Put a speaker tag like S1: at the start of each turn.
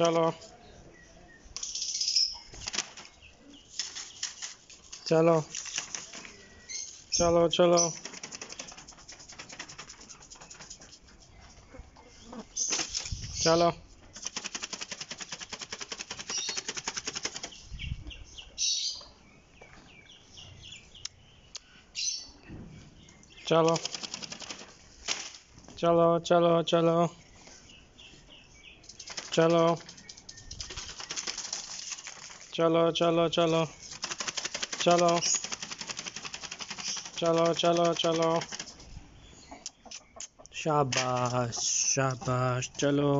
S1: চলো। চলো। চলো চলো। চলো। চলো। চলো চলো চলো। চলো। चलो चलो चलो। चलो। चलो चलो चलो। शाबाश शाबाश। चलो।